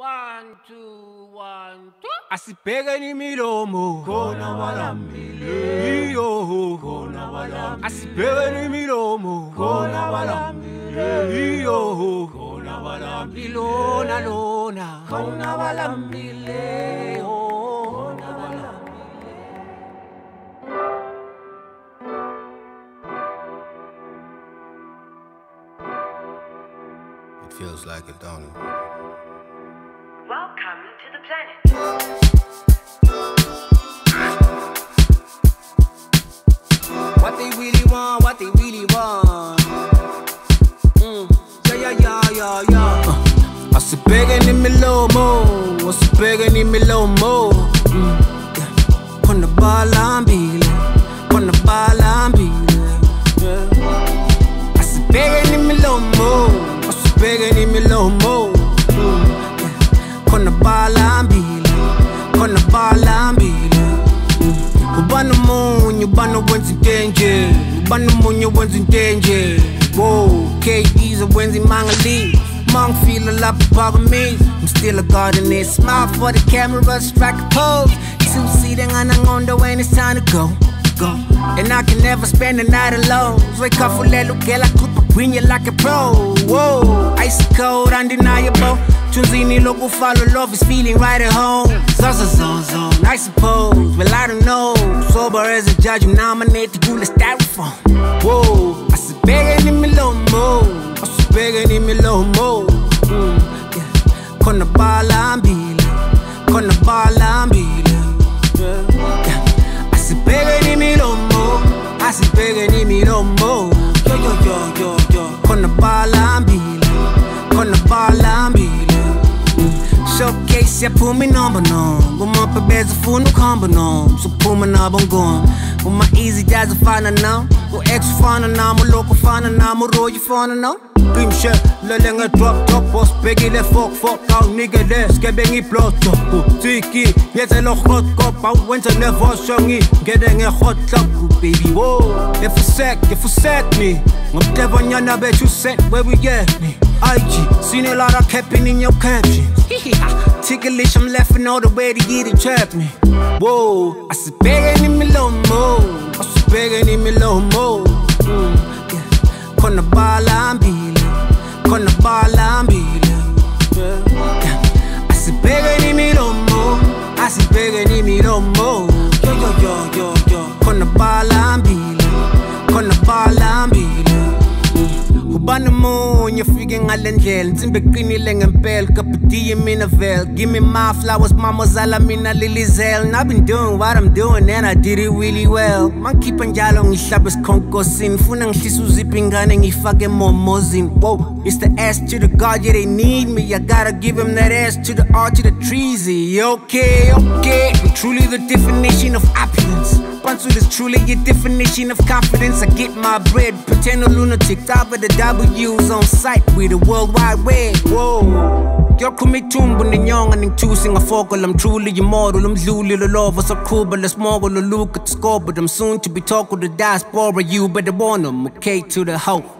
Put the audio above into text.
One, two, one, two. asibhekeni imilomo khona balambile iyo khona balambile asibhekeni imilomo khona balambile iyo khona balambile ilona lona. Khona balambile oh. khona It feels like it, don't it? Welcome to the planet. What they really want, what they really want. Mm. Yeah, yeah, yeah, yeah, yeah. Uh, asibhekeni imilomo, asibhekeni imilomo. Mm. yeah. Khona balambile, khona balambile. Omunye ubana wenza into enje. Ubana omunye wenza into enje. Wo KE's wenza imangali Mangfila lapha phakamizi I'm still a gardener Smile for the camera, strike a pose Two-seater nganangondo when it's time to go Go. And I can never spend the night alone. Wake up for could bring you like a pro. Whoa, ice cold, undeniable. Tunzini local follow love is feeling right at home. Zaza zone zone, I suppose Well I don't know. Sober as a judge, you nominate the gula styrofoam Whoa, I said begging in me low mo I said begging in me low mo mm, yeah. Kona bala ambile Kona bala ambile yeah. yeah. I said begging in me low mo I said begging in me low mo Yo yo yo yo yo Kona bala ambile Kona bala Showcase yaphuma inombonombo umapebeza ufuna ukuhamba nom suphuma nabo ngoma uma easy jazz ufana nam u-ex ufana nam ulokhu ufana nam uroy ufana nam qimshe lele nge-drop top osibhekile fok fok awunikele skebe ngibloto utiki ngenzelo hot cop awenze nevosho ngingene nge-hot club baby wo if you sec if you sec me bet you set where we get me IG, seen a lot of capping in your captions. Ticklish, I'm laughing all the way to get it trap me. Whoa, I said begging in me low mo. I said begging in me low mo. Mm, yeah. Kona bala ambile, kona bala ambile. Yeah. yeah. I said begging in me low mo. I said begging in me low mo. Munye ufike ngale ndlela insimbi eqinile ngempela kapitiye mina vele. Give me my flowers mama zala mina lilizel and i've been doing what i'm doing and i did it really well. Mangikhipha njalo ngihlaba esikhonkosini funa ngihlisa uziphi ingane ngiyifake emomozini. Wow it's the ass to the god yeah they need me. I gotta give him that ass to the r to the treasy okay okay. I'm truly the definition of opulence Bantu is truly a definition of confidence. I get my bread, pretend a lunatic, top of the W's on site with the World Wide Web. Whoa. Yokumitumbu ninyonga ningthusi ngafokola I'm truly immortal. Umdluli lolova soqhuba lesmogo loluka to score but I'm soon to be talking to diaspora. You better warn 'em, okay to the hoe